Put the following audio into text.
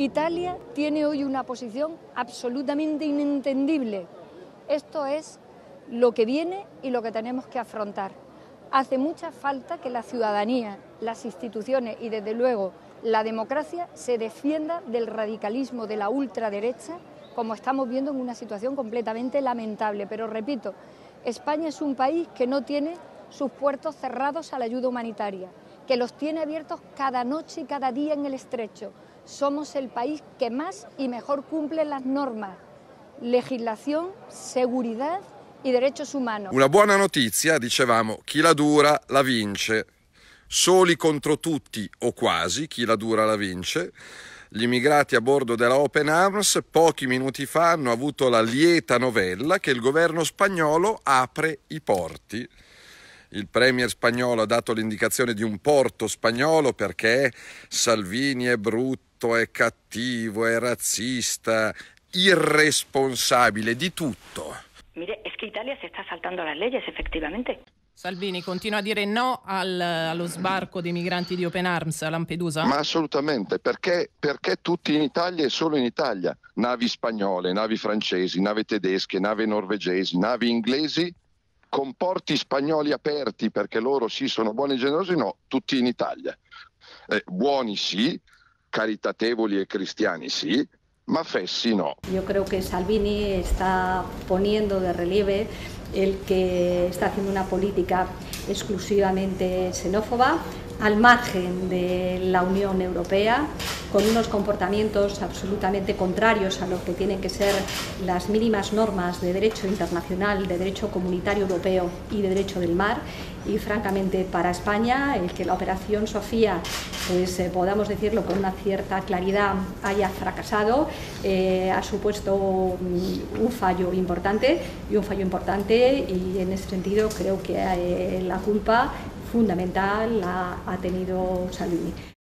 Italia tiene hoy una posición absolutamente inentendible. Esto es lo que viene y lo que tenemos que afrontar. Hace mucha falta que la ciudadanía, las instituciones y desde luego la democracia se defienda del radicalismo de la ultraderecha, como estamos viendo en una situación completamente lamentable. Pero repito, España es un país que no tiene sus puertos cerrados a la ayuda humanitaria, que los tiene abiertos cada noche y cada día en el estrecho. Somos el país que más y mejor cumple las normas, legislación, seguridad y derechos humanos. Una buona notizia, dicevamo, chi la dura la vince. Soli contro tutti o quasi, chi la dura la vince. Gli immigrati a bordo della Open Arms pochi minuti fa hanno avuto la lieta novella che il governo spagnolo apre i porti. Il premier spagnolo ha dato l'indicazione di un porto spagnolo perché Salvini è brutto, è cattivo, è razzista, irresponsabile di tutto. Mire, es que Italia se está saltando las leyes, efectivamente. Salvini continua a dire no al, allo sbarco dei migranti di Open Arms a Lampedusa? Ma assolutamente, perché, perché tutti in Italia e solo in Italia? Navi spagnole, navi francesi, navi tedesche, navi norvegesi, navi inglesi con porti spagnoli aperti perché loro sì sono buoni e generosi, no, tutti in Italia. Eh, buoni sì, caritatevoli e cristiani sì, ma fessi no. Yo creo que Salvini está poniendo de relieve el que está haciendo una política exclusivamente xenófoba, al margen de la Unión Europea, con unos comportamientos absolutamente contrarios a lo que tienen que ser las mínimas normas de derecho internacional, de derecho comunitario europeo y de derecho del mar. Y francamente para España, el que la operación Sofía, pues eh, podamos decirlo con una cierta claridad, haya fracasado, eh, ha supuesto un, un fallo importante y un fallo importante y en ese sentido creo que eh, la culpa fundamental la ha tenido Salvini.